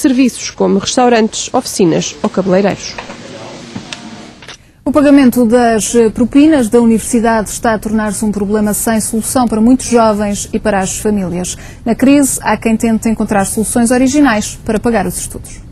serviços como restaurantes, oficinas ou cabeleireiros. O pagamento das propinas da universidade está a tornar-se um problema sem solução para muitos jovens e para as famílias. Na crise, há quem tente encontrar soluções originais para pagar os estudos.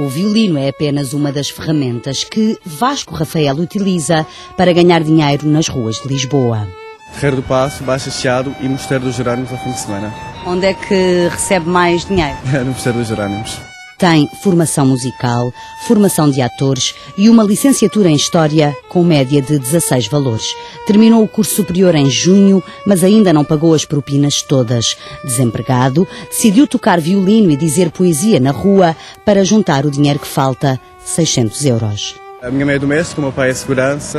O violino é apenas uma das ferramentas que Vasco Rafael utiliza para ganhar dinheiro nas ruas de Lisboa. Ferreiro do Passo, Baixa Chiado e Mosteiro dos Gerânimos ao fim de semana. Onde é que recebe mais dinheiro? no Mosteiro dos Gerânimos. Tem formação musical, formação de atores e uma licenciatura em História com média de 16 valores. Terminou o curso superior em junho, mas ainda não pagou as propinas todas. Desempregado, decidiu tocar violino e dizer poesia na rua para juntar o dinheiro que falta, 600 euros. A minha mãe é doméstica, o meu pai é segurança.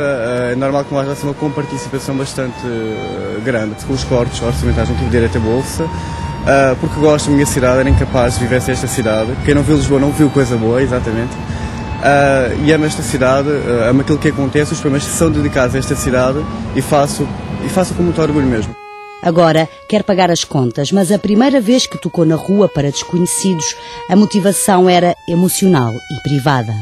É normal que nós já uma comparticipação bastante grande. Com os cortes orçamentais não tive direito a bolsa. Uh, porque gosto da minha cidade, era incapaz de viver esta cidade. Quem não viu Lisboa não viu coisa boa, exatamente. Uh, e amo esta cidade, uh, amo aquilo que acontece, os problemas são dedicados a esta cidade e faço, e faço com muito orgulho mesmo. Agora quer pagar as contas, mas a primeira vez que tocou na rua para desconhecidos, a motivação era emocional e privada.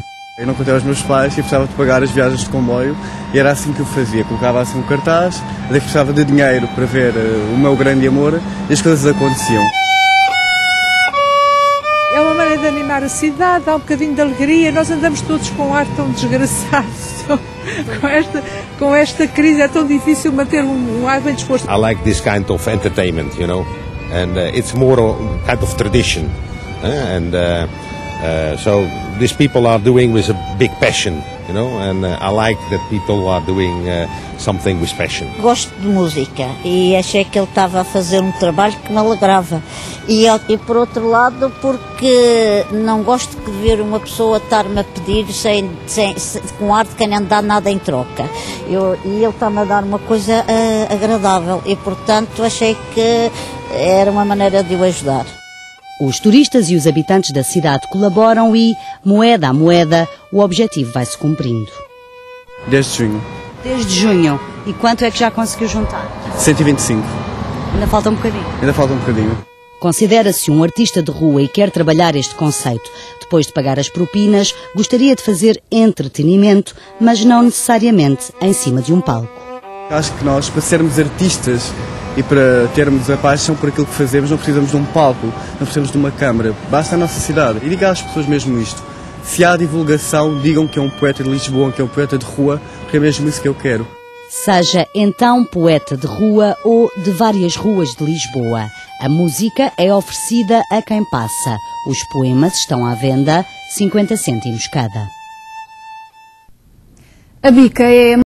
Eu não contei aos meus pais que precisava de pagar as viagens de comboio e era assim que eu fazia. Colocava assim um cartaz, que precisava de dinheiro para ver uh, o meu grande amor e as coisas aconteciam. É uma maneira de animar a cidade, dá um bocadinho de alegria. Nós andamos todos com um ar tão desgraçado. com, esta, com esta crise é tão difícil manter um, um ar bem disposto. I like this kind of entertainment, you know, and uh, it's more a kind of tradition. Uh, and uh, uh, so these people are doing with a big passion, you know, and uh, I like that people are doing uh, something with passion. Gosto de música e achei que ele estava a fazer um trabalho que me alegrava. E, e por outro lado, porque não gosto de ver uma pessoa estar-me a pedir sem, sem, sem, com ar de quem não dá nada em troca. Eu, e ele está-me a dar uma coisa uh, agradável e, portanto, achei que era uma maneira de o ajudar. Os turistas e os habitantes da cidade colaboram e, moeda a moeda, o objetivo vai se cumprindo. Desde junho. Desde junho. E quanto é que já conseguiu juntar? 125. Ainda falta um bocadinho. Ainda falta um bocadinho. Considera-se um artista de rua e quer trabalhar este conceito. Depois de pagar as propinas, gostaria de fazer entretenimento, mas não necessariamente em cima de um palco. Acho que nós, para sermos artistas, e para termos a paixão por aquilo que fazemos não precisamos de um palco, não precisamos de uma câmara, basta a nossa cidade. E diga às pessoas mesmo isto. Se há divulgação, digam que é um poeta de Lisboa, que é um poeta de rua, porque é mesmo isso que eu quero. Seja então poeta de rua ou de várias ruas de Lisboa. A música é oferecida a quem passa. Os poemas estão à venda, 50 cêntimos cada. A bica é